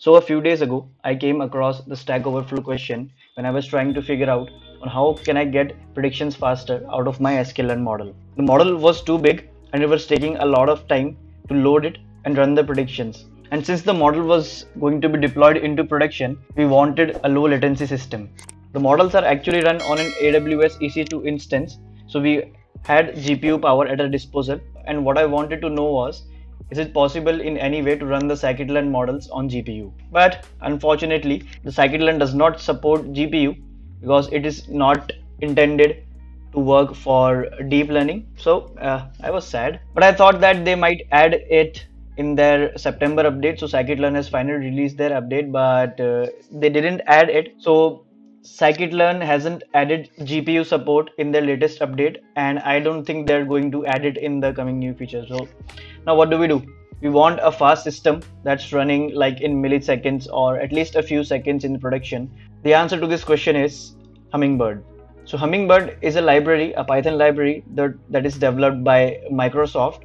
So a few days ago, I came across the Stack Overflow question when I was trying to figure out on how can I get predictions faster out of my sklearn model. The model was too big and it was taking a lot of time to load it and run the predictions. And since the model was going to be deployed into production, we wanted a low latency system. The models are actually run on an AWS EC2 instance, so we had GPU power at our disposal. And what I wanted to know was is it possible in any way to run the scikit-learn models on GPU? But unfortunately, the scikit-learn does not support GPU because it is not intended to work for deep learning. So uh, I was sad, but I thought that they might add it in their September update. So scikit-learn has finally released their update, but uh, they didn't add it. So scikit-learn hasn't added GPU support in their latest update, and I don't think they're going to add it in the coming new features. So now what do we do? We want a fast system that's running like in milliseconds or at least a few seconds in production. The answer to this question is Hummingbird. So Hummingbird is a library, a Python library that, that is developed by Microsoft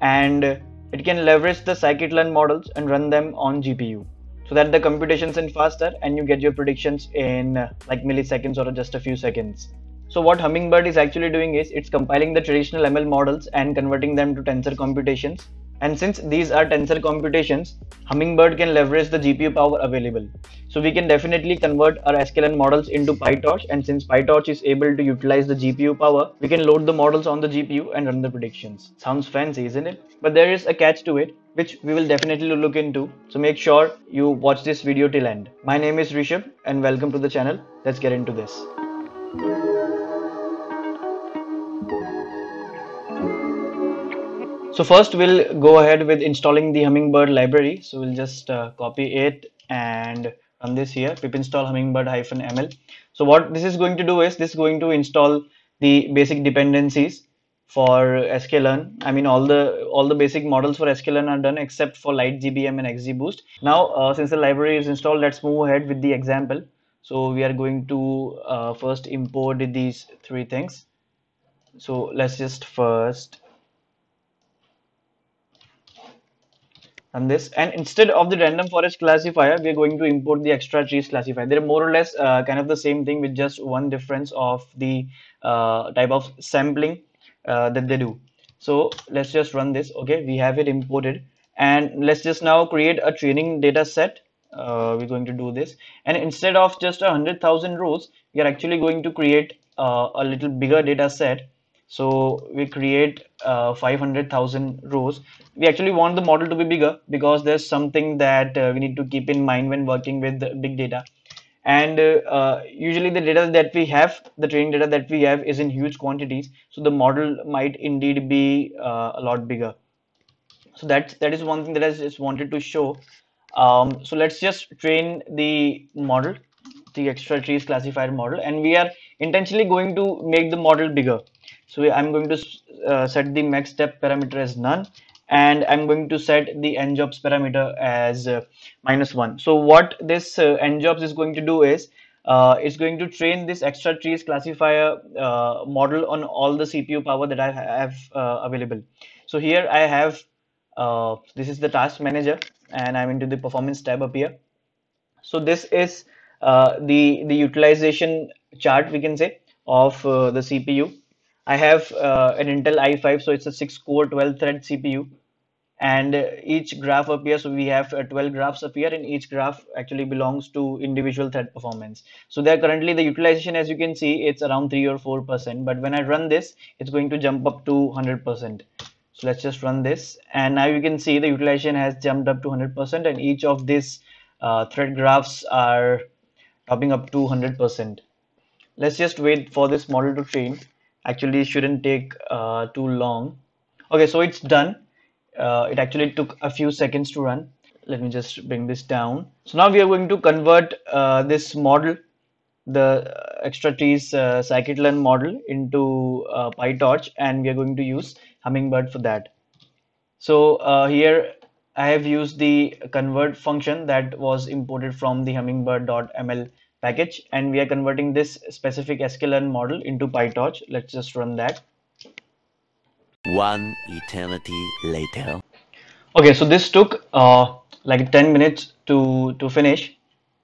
and it can leverage the scikit-learn models and run them on GPU so that the computations are faster and you get your predictions in uh, like milliseconds or just a few seconds. So what Hummingbird is actually doing is it's compiling the traditional ML models and converting them to tensor computations. And since these are tensor computations, Hummingbird can leverage the GPU power available. So we can definitely convert our sklearn models into PyTorch and since PyTorch is able to utilize the GPU power, we can load the models on the GPU and run the predictions. Sounds fancy, isn't it? But there is a catch to it, which we will definitely look into. So make sure you watch this video till end. My name is Rishabh and welcome to the channel. Let's get into this. So first we'll go ahead with installing the Hummingbird library. So we'll just uh, copy it and run this here pip install hummingbird-ml. So what this is going to do is this is going to install the basic dependencies for sklearn. I mean all the all the basic models for sklearn are done except for LightGBM and XGBoost. Now uh, since the library is installed, let's move ahead with the example. So we are going to uh, first import these three things. So let's just first and this. And instead of the random forest classifier we're going to import the extra trees classifier. They're more or less uh, kind of the same thing with just one difference of the uh, type of sampling uh, that they do. So let's just run this. Okay we have it imported. And let's just now create a training data set. Uh, we're going to do this. And instead of just a hundred thousand rows we are actually going to create uh, a little bigger data set so we create uh, 500,000 rows. We actually want the model to be bigger because there's something that uh, we need to keep in mind when working with big data. And uh, usually the data that we have the training data that we have is in huge quantities. So the model might indeed be uh, a lot bigger. So that that is one thing that I just wanted to show. Um, so let's just train the model the extra trees classifier model. And we are intentionally going to make the model bigger so I'm going to uh, set the max depth parameter as none and I'm going to set the njobs parameter as uh, minus one. So what this uh, njobs is going to do is uh, it's going to train this extra trees classifier uh, model on all the CPU power that I have uh, available. So here I have uh, this is the task manager and I'm into the performance tab up here. So this is the the utilization chart we can say of the CPU I have uh, an Intel i5 so it's a 6 core 12 thread CPU and each graph appears so we have uh, 12 graphs appear and each graph actually belongs to individual thread performance. So there currently the utilization as you can see it's around 3 or 4 percent. But when I run this it's going to jump up to 100 percent. So let's just run this. And now you can see the utilization has jumped up to 100 percent and each of these uh, thread graphs are topping up to 100 percent. Let's just wait for this model to train actually shouldn't take uh, too long. Okay so it's done. Uh, it actually took a few seconds to run. Let me just bring this down. So now we are going to convert uh, this model the extra trees uh, scikit-learn model into uh, pytorch and we are going to use hummingbird for that. So uh, here I have used the convert function that was imported from the hummingbird.ml package and we are converting this specific sklearn model into PyTorch. Let's just run that. One eternity later. Okay, so this took uh, like 10 minutes to to finish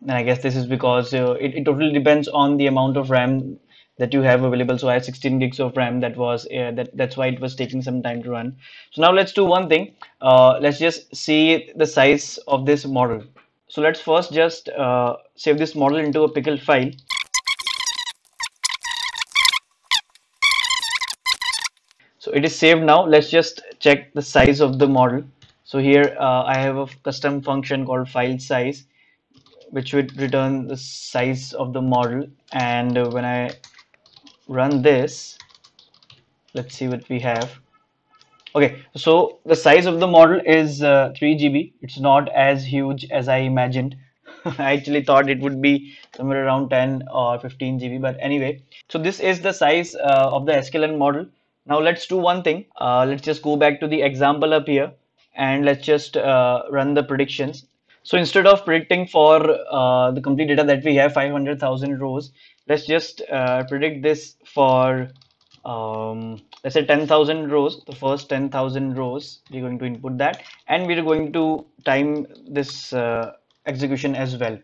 and I guess this is because uh, it, it totally depends on the amount of RAM that you have available so I have 16 gigs of RAM that was uh, that that's why it was taking some time to run so now let's do one thing uh, let's just see the size of this model so let's first just uh, save this model into a pickle file. So it is saved now. Let's just check the size of the model. So here uh, I have a custom function called file size which would return the size of the model. And when I run this let's see what we have okay so the size of the model is uh, 3 GB it's not as huge as I imagined. I actually thought it would be somewhere around 10 or 15 GB but anyway. So this is the size uh, of the sklearn model. Now let's do one thing. Uh, let's just go back to the example up here and let's just uh, run the predictions. So instead of predicting for uh, the complete data that we have 500,000 rows let's just uh, predict this for um, let's say 10,000 rows the first 10,000 rows we're going to input that. And we're going to time this uh, execution as well.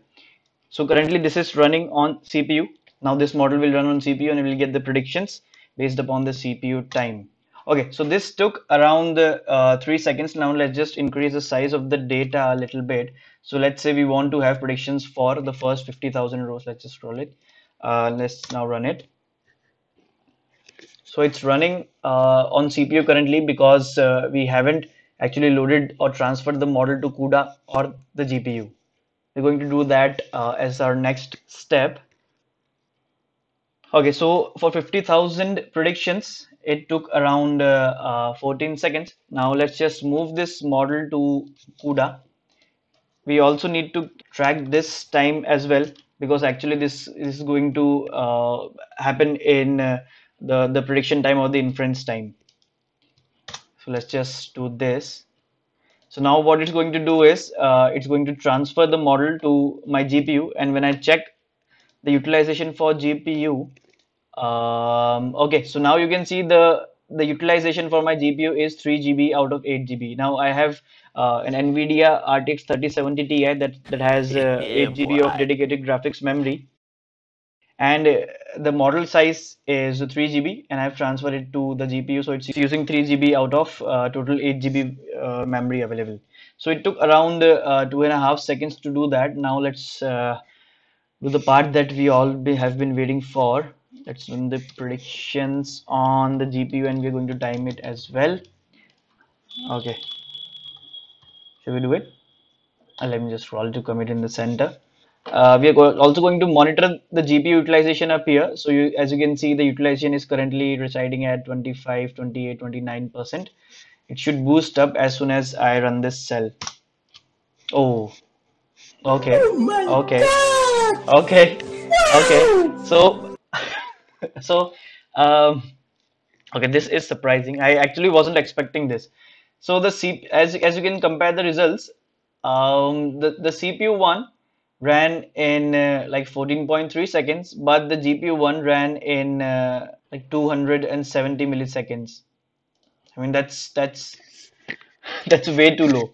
So currently this is running on CPU now this model will run on CPU and we will get the predictions based upon the CPU time. Okay so this took around uh, three seconds. Now let's just increase the size of the data a little bit. So let's say we want to have predictions for the first 50,000 rows. Let's just roll it. Uh, let's now run it so it's running uh, on CPU currently because uh, we haven't actually loaded or transferred the model to CUDA or the GPU we're going to do that uh, as our next step. Okay so for 50,000 predictions it took around uh, uh, 14 seconds. Now let's just move this model to CUDA. We also need to track this time as well because actually this is going to uh, happen in the the prediction time or the inference time. So let's just do this. So now what it's going to do is uh, it's going to transfer the model to my GPU and when I check the utilization for GPU um, okay so now you can see the the utilization for my GPU is 3 GB out of 8 GB now I have uh, an NVIDIA RTX 3070 Ti that that has uh, 8 GB of dedicated graphics memory and uh, the model size is 3 GB and I've transferred it to the GPU so it's using 3 GB out of uh, total 8 GB uh, memory available. So it took around uh, two and a half seconds to do that. Now let's uh, do the part that we all be, have been waiting for. Let's run the predictions on the GPU and we're going to time it as well. Okay. Should we do it? Uh, let me just roll to commit in the center uh, we are go also going to monitor the GPU utilization up here. So you as you can see the utilization is currently residing at 25 28 29 percent. It should boost up as soon as I run this cell. Oh. Okay. Oh okay. God. okay. Okay. So so um okay this is surprising. I actually wasn't expecting this. So the C as as you can compare the results um the the CPU one ran in uh, like 14.3 seconds but the GPU one ran in uh, like 270 milliseconds. I mean that's that's that's way too low.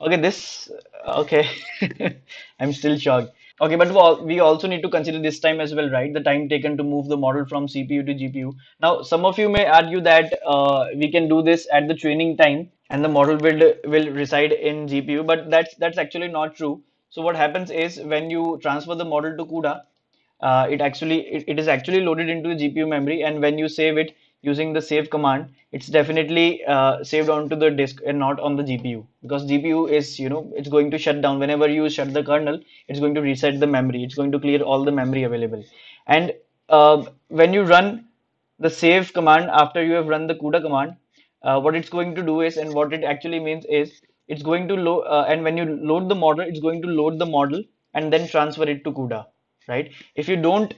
Okay this okay. I'm still shocked. Okay but we also need to consider this time as well right? The time taken to move the model from CPU to GPU now some of you may argue that uh, we can do this at the training time and the model will will reside in GPU but that's that's actually not true so what happens is when you transfer the model to CUDA, uh, it actually it, it is actually loaded into the GPU memory, and when you save it using the save command, it's definitely uh, saved onto the disk and not on the GPU because GPU is you know it's going to shut down whenever you shut the kernel. It's going to reset the memory. It's going to clear all the memory available, and uh, when you run the save command after you have run the CUDA command, uh, what it's going to do is and what it actually means is it's going to load uh, and when you load the model it's going to load the model and then transfer it to CUDA right? If you don't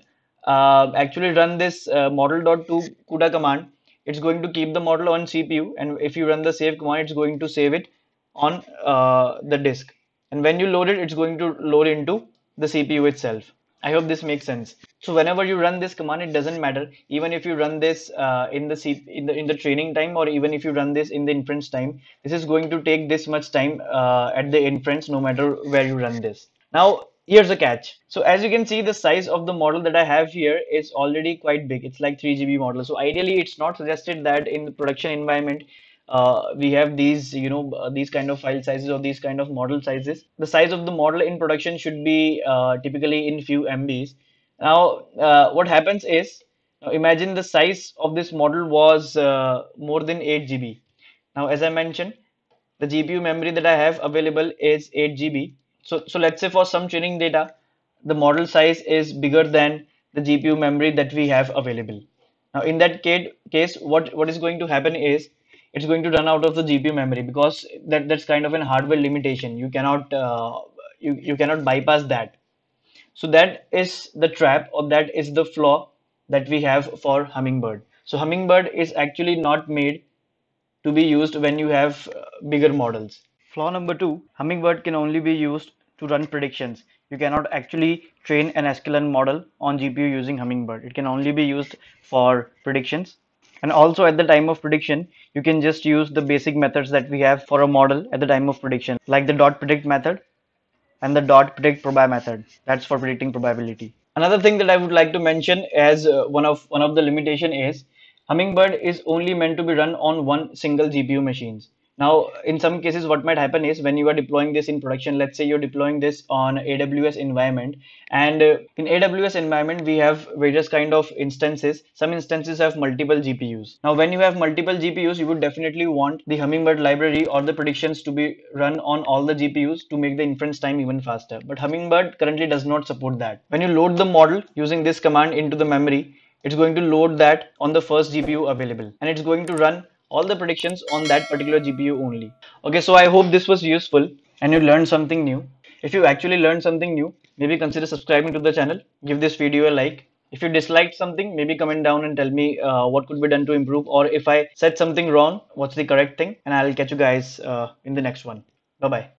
uh, actually run this uh, model.to CUDA command it's going to keep the model on CPU and if you run the save command it's going to save it on uh, the disk. And when you load it it's going to load into the CPU itself I hope this makes sense. So whenever you run this command, it doesn't matter. Even if you run this uh, in the C in the in the training time, or even if you run this in the inference time, this is going to take this much time uh, at the inference, no matter where you run this. Now here's a catch. So as you can see, the size of the model that I have here is already quite big. It's like 3 GB model. So ideally, it's not suggested that in the production environment uh, we have these you know uh, these kind of file sizes or these kind of model sizes. The size of the model in production should be uh, typically in few MBs now uh, what happens is imagine the size of this model was uh, more than 8 GB now as I mentioned the GPU memory that I have available is 8 GB so so let's say for some training data the model size is bigger than the GPU memory that we have available. Now in that case what what is going to happen is it's going to run out of the GPU memory because that that's kind of an hardware limitation. You cannot uh, you you cannot bypass that. So that is the trap or that is the flaw that we have for Hummingbird. So Hummingbird is actually not made to be used when you have uh, bigger models. Flaw number two, Hummingbird can only be used to run predictions. You cannot actually train an sklearn model on GPU using Hummingbird. It can only be used for predictions and also at the time of prediction you can just use the basic methods that we have for a model at the time of prediction like the dot predict method and the dot predict proba method. That's for predicting probability. Another thing that i would like to mention as uh, one of one of the limitation is hummingbird is only meant to be run on one single gpu machines now, in some cases, what might happen is when you are deploying this in production, let's say you're deploying this on AWS environment, and uh, in AWS environment, we have various kind of instances. Some instances have multiple GPUs. Now, when you have multiple GPUs, you would definitely want the Hummingbird library or the predictions to be run on all the GPUs to make the inference time even faster. But Hummingbird currently does not support that. When you load the model using this command into the memory, it's going to load that on the first GPU available, and it's going to run all the predictions on that particular GPU only. Okay, so I hope this was useful and you learned something new. If you actually learned something new, maybe consider subscribing to the channel, give this video a like. If you disliked something, maybe comment down and tell me uh, what could be done to improve or if I said something wrong, what's the correct thing and I'll catch you guys uh, in the next one. Bye-bye.